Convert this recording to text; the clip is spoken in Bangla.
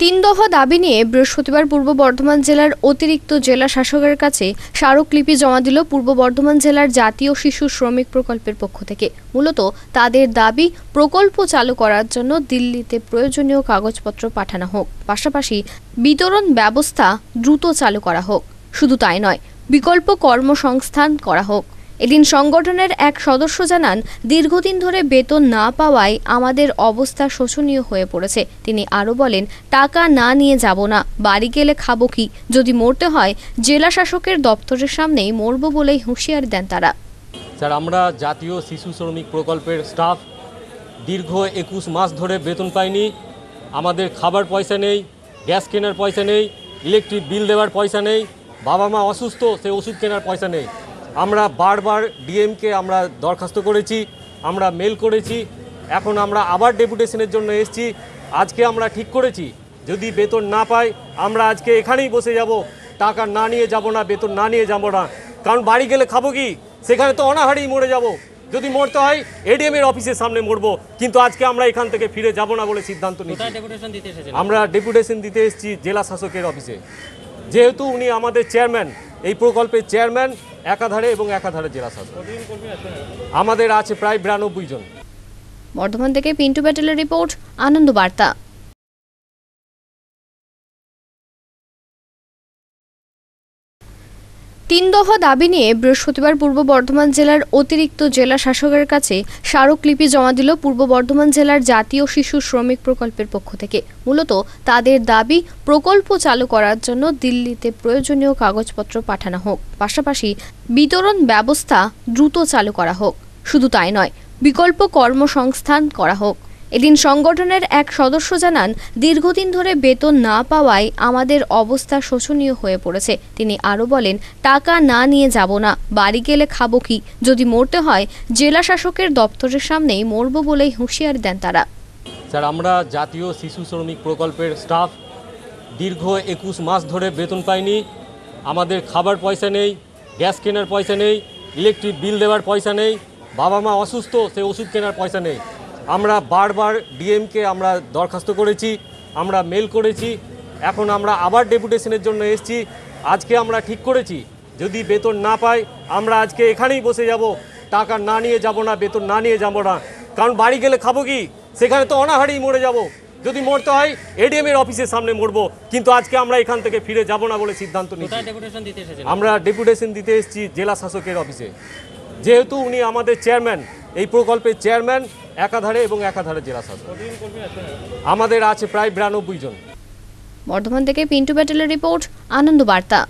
তিন দফা দাবি নিয়ে বৃহস্পতিবার পূর্ব বর্ধমান জেলার অতিরিক্ত জেলা শাসকের কাছে স্মারকলিপি জমা দিল পূর্ব বর্ধমান জেলার জাতীয় শিশু শ্রমিক প্রকল্পের পক্ষ থেকে। মূলত তাদের দাবি, প্রকল্প চালু করার জন্য দিল্লিতে প্রয়োজনীয় কাগজপত্র পাঠানো হোক। পাশাপাশি বিতরণ ব্যবস্থা দ্রুত চালু করা হোক। শুধু তাই নয়, বিকল্প কর্মসংস্থান করা হোক। এদিন সংগঠনের এক সদস্য জানান, দীর্ঘদিন ধরে বেতন না পাওয়ায় আমাদের অবস্থা শোচনীয় হয়ে পড়েছে। তিনি আরও বলেন, টাকা না নিয়ে যাব না, বাড়ি গেলে খাব কি? যদি মরতে হয়, জেলা শাসকের দপ্তরের সামনেই মরবো বলেই হুঁশিয়ারি দেন তারা। স্যার, আমরা জাতীয় শিশু শ্রমিক প্রকল্পের স্টাফ। দীর্ঘ একুশ মাস ধরে বেতন পাইনি। আমাদের খাবার পয়সা নেই, গ্যাস কেনার পয়সা নেই, ইলেকট্রিক বিল দেওয়ার পয়সা নেই, বাবা মা অসুস্থ, সে ওষুধ কেনার পয়সা নেই। আমরা বারবার ডিএমকে আমরা দরখাস্ত করেছি আমরা মেল করেছি এখন আমরা আবার ডেপুটেশনের জন্য এসেছি আজকে আমরা ঠিক করেছি। যদি বেতন না পাই আমরা আজকে এখানেই বসে যাব। টাকা না নিয়ে যাব না বেতন না নিয়ে যাব না। কারণ বাড়ি গেলে খাব কি? সেখানে তো অনাহারেই মরে যাব। যদি মরতে হয় এডিএম এর অফিসের সামনে মরবো। কিন্তু আজকে আমরা এখান থেকে ফিরে যাব না বলে সিদ্ধান্ত নিয়েছি। এসেছেন আমরা ডেপুটেশন দিতে এসেছি জেলা শাসকের অফিসে। যেহেতু উনি আমাদের চেয়ারম্যান এই প্রকল্পের চেয়ারম্যান, একাধারে এবং একাধারে জেলা শাসক। আমাদের আছে প্রায় বিরানব্বই জন। বর্ধমান থেকে পিন্টু প্যাটেলের রিপোর্ট, আনন্দ বার্তা। তিন দফা দাবি নিয়ে বৃহস্পতিবার পূর্ব বর্ধমান জেলার অতিরিক্ত জেলা শাসকের কাছে স্মারকলিপি জমা দিল পূর্ব বর্ধমান জেলার জাতীয় শিশু শ্রমিক প্রকল্পের পক্ষ থেকে। মূলত তাদের দাবি, প্রকল্প চালু করার জন্য দিল্লিতে প্রয়োজনীয় কাগজপত্র পাঠানো হোক। পাশাপাশি বিতরণ ব্যবস্থা দ্রুত চালু করা হোক। শুধু তাই নয়, বিকল্প কর্মসংস্থান করা হোক। এদিন সংগঠনের এক সদস্য জানান, দীর্ঘদিন ধরে বেতন না পাওয়ায় আমাদের অবস্থা শোচনীয় হয়ে পড়েছে। তিনি আরও বলেন, টাকা না নিয়ে যাব না, বাড়ি গেলে খাব কি? যদি মরতে হয়, জেলা শাসকের দপ্তরের সামনেই মরবো বলেই হুঁশিয়ারি দেন তারা। স্যার, আমরা জাতীয় শিশু শ্রমিক প্রকল্পের স্টাফ। দীর্ঘ একুশ মাস ধরে বেতন পাইনি। আমাদের খাবার পয়সা নেই, গ্যাস কেনার পয়সা নেই, ইলেকট্রিক বিল দেওয়ার পয়সা নেই, বাবা মা অসুস্থ, সে ওষুধ কেনার পয়সা নেই। আমরা বারবার ডিএমকে আমরা দরখাস্ত করেছি আমরা মেল করেছি এখন আমরা আবার ডেপুটেশনের জন্য এসেছি আজকে আমরা ঠিক করেছি। যদি বেতন না পাই আমরা আজকে এখানেই বসে যাব টাকা না নিয়ে যাব না বেতন না নিয়ে যাব না। কারণ বাড়ি গেলে খাব কি? সেখানে তো অনাহারেই মরে যাব। যদি মরতে হয় এডিএম এর অফিসের সামনে মরবো। কিন্তু আজকে আমরা এখান থেকে ফিরে যাব না বলে সিদ্ধান্ত এসেছেন? আমরা ডেপুটেশন দিতে এসেছি জেলা শাসকের অফিসে। যেহেতু উনি আমাদের চেয়ারম্যান এই প্রকল্পের চেয়ারম্যান, একাধারে এবং একাধারে জেলা শাসক আমাদের আছে প্রায় বিরানব্বই জন। বর্ধমান থেকে পিন্টু প্যাটেলের রিপোর্ট, আনন্দ বার্তা।